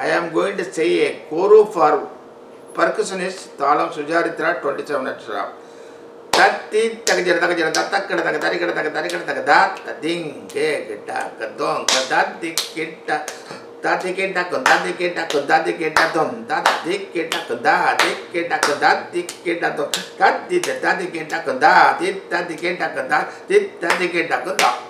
I am going to say a koro for percussionist Talam Sujaritra 27 extra. Tati takajara takajara tatakada takadari kada takadari kada takada tading ke kita kadong kadati kita tati kita kadati kita kadati kita don tati kita kadati kita kadati kita don tati tati kita kadati tati kita kadati tati kita kadati